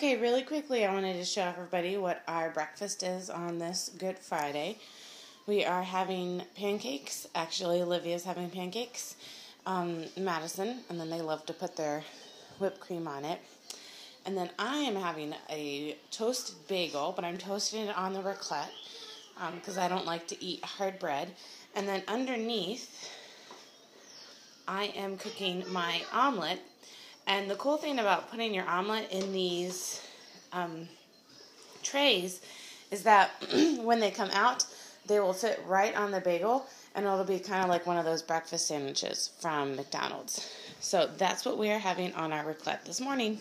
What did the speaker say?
Okay, really quickly, I wanted to show everybody what our breakfast is on this Good Friday. We are having pancakes. Actually, Olivia's having pancakes. Um, Madison, and then they love to put their whipped cream on it. And then I am having a toasted bagel, but I'm toasting it on the raclette because um, I don't like to eat hard bread. And then underneath, I am cooking my omelet and the cool thing about putting your omelet in these um, trays is that when they come out, they will fit right on the bagel and it'll be kind of like one of those breakfast sandwiches from McDonald's. So that's what we are having on our raclette this morning.